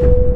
you